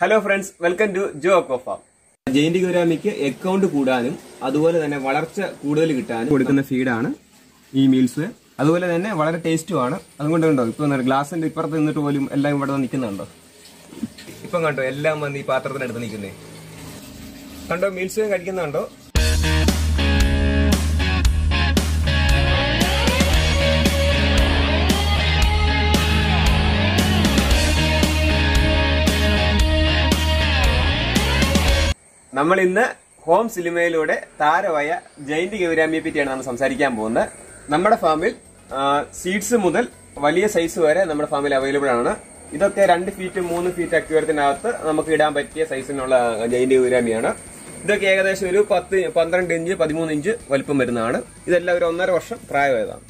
Hello friends welcome to ജോ കോഫ ജയന്തി ഗുരാമിക്ക് അക്കൗണ്ട് കൂടാനും അതുപോലെ തന്നെ വളർച്ച കൂടുതൽ കിട്ടാനും കൊടുക്കുന്ന ഫീഡാണ് ഈ മീൽസ് അതുപോലെ തന്നെ വളരെ ടേസ്റ്റും ആണ്. അതുകൊണ്ട് കണ്ടോ ഇപ്പൊ ഗ്ലാസിന്റെ ഇപ്പുറത്ത് നിന്നിട്ട് പോലും എല്ലാം ഇവിടെ നിൽക്കുന്നുണ്ടോ ഇപ്പം കണ്ടോ? എല്ലാം വന്ന് ഈ പാത്രത്തിനടുത്ത് നിൽക്കുന്നേ. കണ്ടോ? മീൽസ് കഴിക്കുന്നുണ്ടോ നമ്മൾ ഇന്ന് ഹോം സിനിമയിലൂടെ താരമായ ജയന്തി ഗൗരാമിയെ പറ്റിയാണ് നമ്മൾ സംസാരിക്കാൻ പോകുന്നത്. നമ്മുടെ ഫാമിൽ സീഡ്സ് മുതൽ വലിയ സൈസ് വരെ നമ്മുടെ ഫാമിൽ അവൈലബിൾ ആണ്. ഇതൊക്കെ രണ്ട് ഫീറ്റ് മൂന്ന് ഫീറ്റ് അക്യൂരത്തിനകത്ത് നമുക്ക് ഇടാൻ പറ്റിയ സൈസിനുള്ള ജയന്തി ഗൗരാമിയാണ്. ഇതൊക്കെ ഏകദേശം ഒരു പത്ത് പന്ത്രണ്ട് ഇഞ്ച് പതിമൂന്ന് ഇഞ്ച് വലിപ്പം വരുന്നതാണ്. ഇതെല്ലാം ഒരു ഒന്നര വർഷം പ്രായമായതാണ്.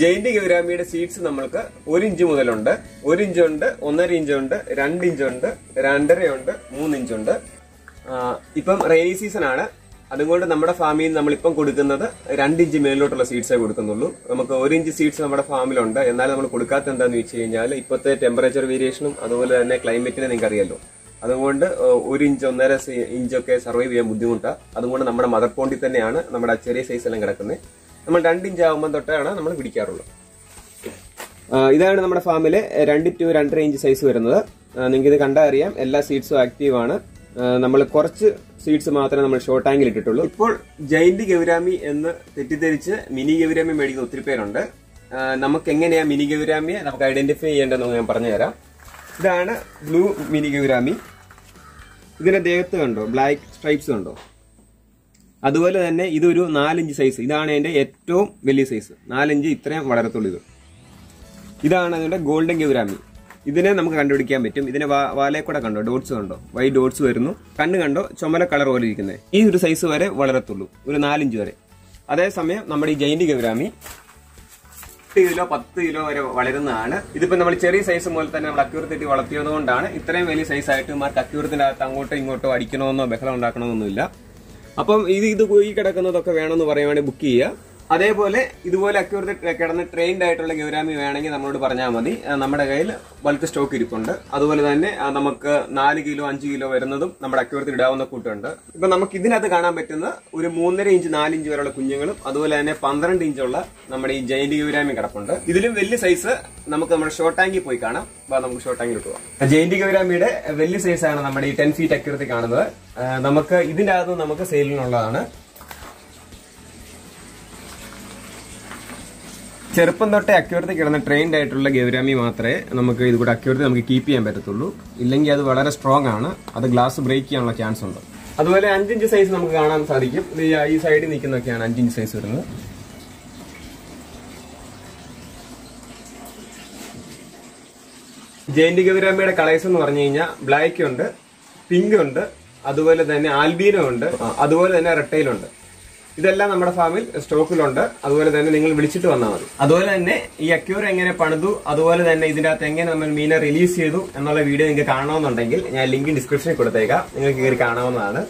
ജയിന്റ് ഗൗരാമിയുടെ സീഡ്സ് നമ്മൾക്ക് ഒരു ഇഞ്ച് മുതലുണ്ട്. ഒരു ഇഞ്ചുണ്ട് ഒന്നര ഇഞ്ചുണ്ട് രണ്ട് ഇഞ്ചുണ്ട് രണ്ടരയുണ്ട് മൂന്ന് ഇഞ്ചുണ്ട് ഇപ്പം റെയിനി സീസൺ ആണ്. അതുകൊണ്ട് നമ്മുടെ ഫാമിൽ നിന്ന് നമ്മളിപ്പം കൊടുക്കുന്നത് രണ്ട് ഇഞ്ച് മേലോട്ടുള്ള സീഡ്സേ കൊടുക്കുന്നുള്ളൂ. നമുക്ക് ഒരു ഇഞ്ച് സീഡ്സ് നമ്മുടെ ഫാമിലുണ്ട് എന്നാൽ നമ്മൾ കൊടുക്കാത്ത എന്താണെന്ന് വെച്ച് കഴിഞ്ഞാൽ ഇപ്പോഴത്തെ ടെമ്പറേച്ചർ വേരിയേഷനും അതുപോലെ തന്നെ ക്ലൈമറ്റിനെ നിങ്ങൾക്ക് അറിയാലോ അതുകൊണ്ട് ഒരു ഇഞ്ച് ഒന്നര ഇഞ്ചൊക്കെ സർവൈവ് ചെയ്യാൻ ബുദ്ധിമുട്ടാണ് അതുകൊണ്ട് നമ്മുടെ മദർ പോണ്ടിൽ തന്നെയാണ് നമ്മുടെ ചെറിയ സൈസ് എല്ലാം കിടക്കുന്നത്. നമ്മൾ രണ്ട് ഇഞ്ച് ആകുമ്പോൾ തൊട്ടാണ് നമ്മൾ പിടിക്കാറുള്ളത്. ഇതാണ് നമ്മുടെ ഫാമിൽ രണ്ട് ടു രണ്ടര ഇഞ്ച് സൈസ് വരുന്നത്. നിങ്ങൾക്ക് ഇത് കണ്ടാൽ അറിയാം. എല്ലാ സീഡ്സും ആക്റ്റീവ് ആണ്. നമ്മൾ കുറച്ച് സീഡ്സ് മാത്രമേ നമ്മൾ ഷോർട്ട് ആംഗിൾ ഇട്ടിട്ടുള്ളൂ. ഇപ്പോൾ ജൈന്റ് ഗൗരാമി എന്ന് തെറ്റിദ്ധരിച്ച് മിനി ഗൗരാമി മേടിക്കുന്ന ഒത്തിരി പേരുണ്ട്. നമുക്ക് എങ്ങനെയാ മിനി ഗൗരാമിയെ നമുക്ക് ഐഡന്റിഫൈ ചെയ്യേണ്ടതെന്ന് ഞാൻ പറഞ്ഞുതരാം. ഇതാണ് ബ്ലൂ മിനി ഗൗരാമി. ഇതിന്റെ ദേഹത്ത് കണ്ടോ? ബ്ലാക്ക് സ്ട്രൈപ്സ് കണ്ടോ? അതുപോലെ തന്നെ ഇതൊരു നാലിഞ്ച് സൈസ് ഇതാണ് എന്റെ ഏറ്റവും വലിയ സൈസ് നാലിഞ്ച് ഇത്രയും വളരത്തുള്ളൂ ഇത്. ഇതാണ് അതിന്റെ ഗോൾഡൻ ഗൗരാമി ഇതിനെ നമുക്ക് കണ്ടുപിടിക്കാൻ പറ്റും. ഇതിനെ വാലേ കൂടെ കണ്ടോ? ഡോട്ട്സ് കണ്ടോ? വൈ ഡോട്ട്സ് വരുന്നു. കണ്ണ് കണ്ടോ? ചുമല കളർ പോലെ ഇരിക്കുന്നത് ഈ ഒരു സൈസ് വരെ വളരത്തുള്ളൂ. ഒരു നാലിഞ്ച് വരെ. അതേസമയം നമ്മുടെ ഈ ജൈന്റ് ഗൗരാമി എട്ട് കിലോ പത്ത് കിലോ വരെ വളരുന്നതാണ്. ഇതിപ്പോ നമ്മൾ ചെറിയ സൈസ് മുതൽ തന്നെ നമ്മൾ അക്യൂർത്തിട്ട് വളർത്തിയത് ഇത്രയും വലിയ സൈസ് ആയിട്ട് മാർക്ക് അക്യൂർത്തിന്റെ അകത്ത് അങ്ങോട്ടോ ഇങ്ങോട്ടോ അടിക്കണമെന്നോ ബഹളം ഉണ്ടാക്കണമെന്നൊന്നുമില്ല. അപ്പം ഇത് ഇത് ഈ കിടക്കുന്നതൊക്കെ വേണമെന്ന് പറയുവാണെങ്കിൽ ബുക്ക് ചെയ്യുക. അതേപോലെ ഇതുപോലെ അക്യൂറേറ്റ് കിടന്ന് ട്രെയിൻഡ് ആയിട്ടുള്ള ഗൗരാമി വേണമെങ്കിൽ നമ്മളോട് പറഞ്ഞാൽ മതി. നമ്മുടെ കയ്യിൽ ബൾക്ക് സ്റ്റോക്ക് ഇരിപ്പുണ്ട്. അതുപോലെ തന്നെ നമുക്ക് നാല് കിലോ അഞ്ച് കിലോ വരുന്നതും നമ്മുടെ അക്യൂർത്തി ഇടാവുന്ന കൂട്ടുണ്ട്. ഇപ്പൊ നമുക്ക് ഇതിനകത്ത് കാണാൻ പറ്റുന്ന ഒരു മൂന്നര ഇഞ്ച് നാല് ഇഞ്ച് വരെയുള്ള കുഞ്ഞുങ്ങളും അതുപോലെ തന്നെ പന്ത്രണ്ട് ഇഞ്ചുള്ള നമ്മുടെ ഈ ജയന്റ് ഗൗരാമി കിടപ്പുണ്ട്. ഇതിലും വലിയ സൈസ് നമുക്ക് നമ്മുടെ ഷോർട്ട് ടാങ്കിൽ പോയി കാണാം. വാ, നമുക്ക് ഷോർട്ട് ടാങ്കിൽ പോവാം. ജയന്റ് ഗൗരാമിയുടെ വലിയ സൈസ് ആണ് നമ്മുടെ ഈ ടെൻ ഫീറ്റ് അക്യൂർത്തി കാണുന്നത്. നമുക്ക് ഇതിന്റെ അകത്ത് നമുക്ക് സെയിലിനുള്ളതാണ് ചെറുപ്പം തൊട്ടേ അക്യൂർത്തി കിടന്ന ട്രെയിൻഡ് ആയിട്ടുള്ള ഗൗരാമി മാത്രമേ നമുക്ക് ഇത് കൂടെ അക്യൂർത്തി നമുക്ക് കീപ്പ് ചെയ്യാൻ പറ്റത്തുള്ളൂ. ഇല്ലെങ്കിൽ അത് വളരെ സ്ട്രോങ് ആണ്. അത് ഗ്ലാസ് ബ്രേക്ക് ചെയ്യാനുള്ള ചാൻസ് ഉണ്ട്. അതുപോലെ അഞ്ചിഞ്ച് സൈസ് നമുക്ക് കാണാൻ സാധിക്കും. ഈ- സൈഡിൽ നിൽക്കുന്നൊക്കെയാണ് അഞ്ചിഞ്ച് സൈസ് വരുന്നത്. ജയന്തി ഗൗരാമിയുടെ കളേഴ്സ് എന്ന് പറഞ്ഞു കഴിഞ്ഞാൽ ബ്ലാക്ക് ഉണ്ട് പിങ്ക് ഉണ്ട് അതുപോലെ തന്നെ ആൽബീനോ ഉണ്ട് അതുപോലെ തന്നെ റെട്ടൈൽ ഉണ്ട്. ഇതെല്ലാം നമ്മുടെ ഫാമിൽ സ്റ്റോക്കിലുണ്ട്. അതുപോലെ തന്നെ നിങ്ങൾ വിളിച്ചിട്ട് വന്നാൽ മതി. അതുപോലെ തന്നെ ഈ അക്യൂർ എങ്ങനെ പണിതു അതുപോലെ തന്നെ ഇതിന്റെ അകത്ത് എങ്ങനെ നമ്മൾ മീനെ റിലീസ് ചെയ്തു എന്നുള്ള വീഡിയോ നിങ്ങൾക്ക് കാണണമെന്നുണ്ടെങ്കിൽ ഞാൻ ലിങ്ക് ഡിസ്ക്രിപ്ഷനിൽ കൊടുത്തേക്കാം. നിങ്ങൾക്ക് കയറി കാണാവുന്നതാണ്.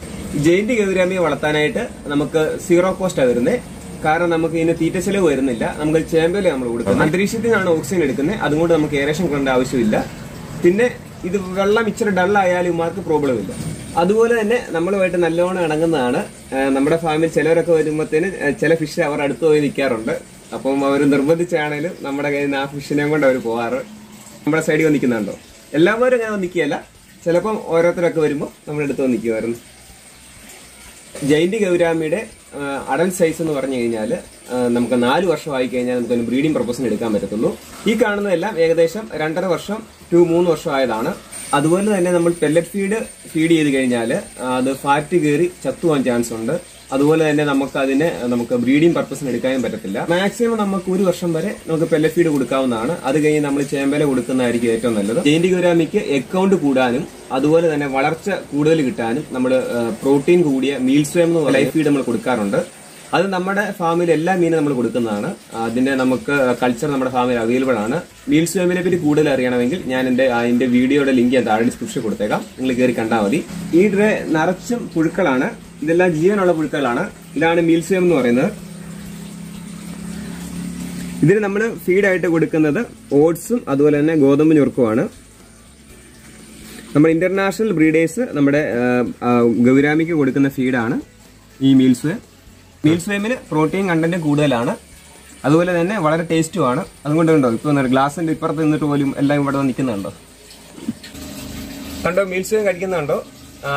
ജയിന്റ് ഗൗരാമിയെ വളർത്താനായിട്ട് നമുക്ക് സീറോ കോസ്റ്റാണ് വരുന്നത് കാരണം നമുക്ക് ഇതിന് തീറ്റ ചെലവ് വരുന്നില്ല. നമുക്ക് ചേമ്പൽ നമ്മൾ കൊടുക്കുന്നത്. അന്തരീക്ഷത്തിൽ നിന്നാണ് ഓക്സിജൻ എടുക്കുന്നത്. അതുകൊണ്ട് നമുക്ക് എയറേഷൻ കൊണ്ട ആവശ്യമില്ല. പിന്നെ ഇത് വെള്ളം ഇച്ചിരി ഡള്ളായാലും ഇമാർക്ക് പ്രോബ്ലം ഇല്ല. അതുപോലെ തന്നെ നമ്മളുമായിട്ട് നല്ലോണം ഇണങ്ങുന്നതാണ്. നമ്മുടെ ഫാമിൽ ചിലവരൊക്കെ വരുമ്പോഴത്തേന് ചില ഫിഷ് അവർ അടുത്ത് പോയി നിൽക്കാറുണ്ട് അപ്പം അവർ നിർബന്ധിച്ചാണേലും നമ്മുടെ കയ്യിൽ നിന്ന് ആ ഫിഷിനെയും കൊണ്ട് അവർ പോകാറ്. നമ്മുടെ സൈഡിൽ വന്നിക്കുന്നുണ്ടോ? എല്ലാവരും അങ്ങനെ വന്നിക്കുകയല്ല. ചിലപ്പം ഓരോരുത്തരൊക്കെ വരുമ്പോൾ നമ്മുടെ അടുത്ത് വന്ന് നിൽക്കുമായിരുന്നു ജൈന്റ് ഗൗരാമിയുടെ അഡൽ സൈസ് എന്ന് പറഞ്ഞു കഴിഞ്ഞാൽ നമുക്ക് നാല് വർഷം ആയി കഴിഞ്ഞാൽ നമുക്ക് ബ്രീഡിംഗ് പർപ്പസിന് എടുക്കാൻ പറ്റത്തുള്ളൂ. ഈ കാണുന്നതെല്ലാം ഏകദേശം രണ്ടര വർഷം ടു മൂന്ന് വർഷം ആയതാണ് അതുപോലെ തന്നെ നമ്മൾ പെല്ലറ്റ് ഫീഡ് ഫീഡ് ചെയ്ത് കഴിഞ്ഞാൽ അത് ഫാറ്റ് കയറി ചത്തുവാൻ ചാൻസ് ഉണ്ട്. അതുപോലെ തന്നെ നമുക്ക് അതിനെ നമുക്ക് ബ്രീഡിംഗ് പർപ്പസിന് എടുക്കാനും പറ്റത്തില്ല. മാക്സിമം നമുക്ക് ഒരു വർഷം വരെ നമുക്ക് പെല്ലഫീഡ് ഫീഡ് കൊടുക്കാവുന്നതാണ്. അത് കഴിഞ്ഞ് നമ്മൾ ചേമ്പല കൊടുക്കുന്നതായിരിക്കും ഏറ്റവും നല്ലത്. ജെയിന്റ് ഗുരാമിക്ക് അക്കൗണ്ട് കൂടാനും അതുപോലെ തന്നെ വളർച്ച കൂടുതൽ കിട്ടാനും നമ്മൾ പ്രോട്ടീൻ കൂടിയ മീൽ സ്വയം എന്ന് ലൈഫ് ഫീഡ് നമ്മൾ കൊടുക്കാറുണ്ട്. അത് നമ്മുടെ ഫാമിൽ എല്ലാ മീനും നമ്മൾ കൊടുക്കുന്നതാണ്. അതിന്റെ നമുക്ക് കൾച്ചർ നമ്മുടെ ഫാമിൽ അവൈലബിൾ ആണ്. മീൽ സ്വയമിനെ പറ്റി കൂടുതൽ അറിയണമെങ്കിൽ ഞാൻ എന്റെ അതിന്റെ വീഡിയോയുടെ ലിങ്ക് ഞാൻ താഴെ ഡിസ്ക്രിപ്ഷൻ കൊടുത്തേക്കാം. നിങ്ങൾ കയറി കണ്ടാൽ മതി. ഈ ഡ്രേ നിറച്ചും പുഴുക്കളാണ്. ഇതെല്ലാം ജീവനുള്ള പുഴുക്കളാണ്. ഇതാണ് മീൽസ്യം എന്ന് പറയുന്നത്. ഇതിന് നമ്മൾ ഫീഡായിട്ട് കൊടുക്കുന്നത് ഓട്സും അതുപോലെ തന്നെ ഗോതമ്പ് ഞുറുക്കുമാണ്. നമ്മൾ ഇന്റർനാഷണൽ ബ്രീഡേഴ്സ് നമ്മുടെ ഗൗരാമിക്ക് കൊടുക്കുന്ന ഫീഡാണ് ഈ മീൽസ് മീൽസ് വേമിന് പ്രോട്ടീൻ കണ്ടന്റ് കൂടുതലാണ്. അതുപോലെ തന്നെ വളരെ ടേസ്റ്റുമാണ് അതുകൊണ്ട് കണ്ടോ ഇപ്പൊ ഗ്ലാസിന്റെ ഇപ്പുറത്ത് നിന്നിട്ട് പോലും എല്ലാം ഇവിടെ നിൽക്കുന്നുണ്ടോ? കണ്ടോ മീൽസ് വേം കഴിക്കുന്നുണ്ടോ?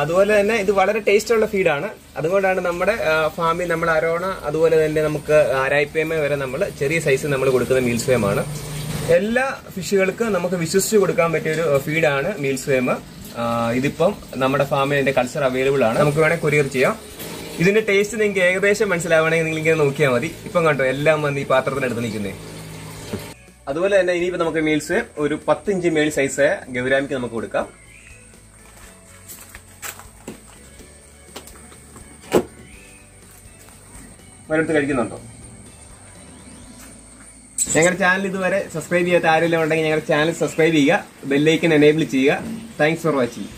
അതുപോലെ തന്നെ ഇത് വളരെ ടേസ്റ്റ് ഉള്ള ഫീഡാണ് അതുകൊണ്ടാണ് നമ്മുടെ ഫാമിൽ നമ്മൾ അരോണ അതുപോലെ തന്നെ നമുക്ക് ആരായ്പേമ വരെ നമ്മൾ ചെറിയ സൈസ് നമ്മൾ കൊടുക്കുന്ന മീൽസ് വേമാണ് എല്ലാ ഫിഷുകൾക്കും നമുക്ക് വിശ്വസിച്ച് കൊടുക്കാൻ പറ്റിയ ഒരു ഫീഡാണ് മീൽസ് വേമ് ഇതിപ്പം നമ്മുടെ ഫാമിൽ ഇതിന്റെ കൾച്ചർ അവൈലബിൾ ആണ്. നമുക്ക് വേണേൽ കൊറിയർ ചെയ്യാം. ഇതിന്റെ ടേസ്റ്റ് നിങ്ങൾക്ക് ഏകദേശം മനസ്സിലാവണമെങ്കിൽ നിങ്ങൾ ഇങ്ങനെ നോക്കിയാൽ മതി. ഇപ്പം കണ്ടോ എല്ലാം വന്ന് ഈ പാത്രത്തിനടുത്ത് നിൽക്കുന്നേ. അതുപോലെ തന്നെ ഇനിയിപ്പോൾ നമുക്ക് മീൽസ് ഒരു പത്ത് ഇഞ്ച് മേൽ സൈസ് ഗൗരാമിക്ക് നമുക്ക് കൊടുക്കാം. ഒരിടത്ത് കഴിക്കുന്നുണ്ടോ? ഞങ്ങളുടെ ചാനൽ ഇതുവരെ സബ്സ്ക്രൈബ് ചെയ്യാത്ത ആരെങ്കിലും ഉണ്ടെങ്കിൽ ഞങ്ങളുടെ ചാനൽ സബ്സ്ക്രൈബ് ചെയ്യുക ബെല്ലൈക്കൻ എനേബിൾ ചെയ്യുക. Thanks for watching